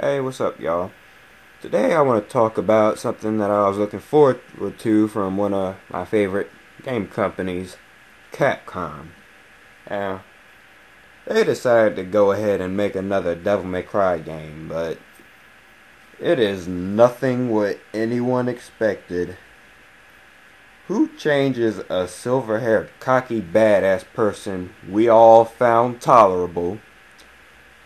Hey, what's up, y'all? Today I want to talk about something that I was looking forward to from one of my favorite game companies, Capcom. Now, they decided to go ahead and make another Devil May Cry game, but it is nothing what anyone expected. Who changes a silver haired, cocky, badass person we all found tolerable?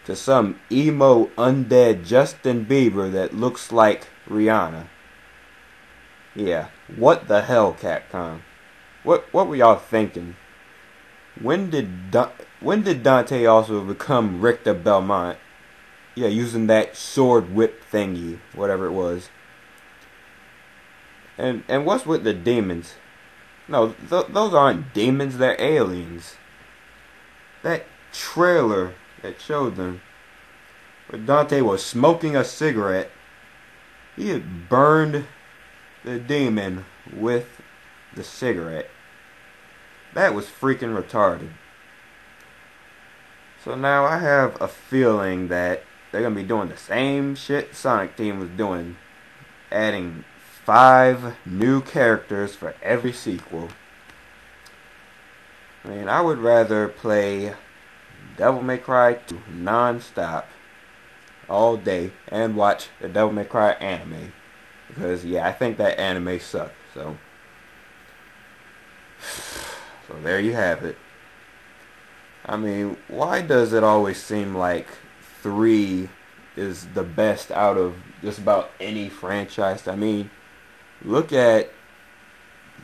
To some emo undead Justin Bieber that looks like Rihanna. Yeah, what the hell, Capcom? What what were y'all thinking? When did da- when did Dante also become Richter Belmont? Yeah, using that sword whip thingy, whatever it was. And and what's with the demons? No, th- those aren't demons. They're aliens. That trailer that showed them. Where Dante was smoking a cigarette. He had burned the demon with the cigarette. That was freaking retarded. So now I have a feeling that they're gonna be doing the same shit Sonic Team was doing, adding five new characters for every sequel. I mean, I would rather play Devil May Cry 2 non-stop all day and watch the Devil May Cry anime. Because, yeah, I think that anime sucked. So, so there you have it. I mean, why does it always seem like 3 is the best out of just about any franchise? I mean, look at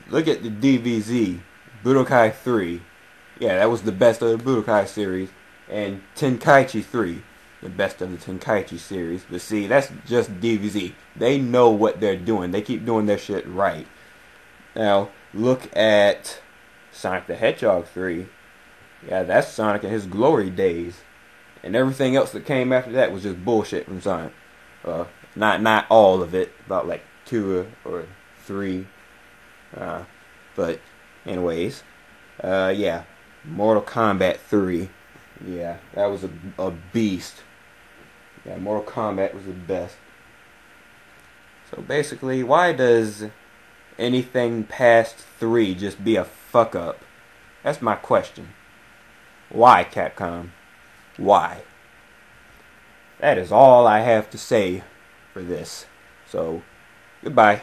look at the DBZ, Budokai 3 yeah, that was the best of the Budokai series. And Tenkaichi 3, the best of the Tenkaichi series. But see, that's just DBZ. They know what they're doing. They keep doing their shit right. Now, look at Sonic the Hedgehog 3. Yeah, that's Sonic in his glory days. And everything else that came after that was just bullshit from Sonic. Uh, not not all of it, about like two or three. Uh, but anyways, uh, yeah, Mortal Kombat 3. Yeah, that was a, a beast. Yeah, Mortal Kombat was the best. So basically, why does anything past 3 just be a fuck up? That's my question. Why, Capcom? Why? That is all I have to say for this. So, goodbye.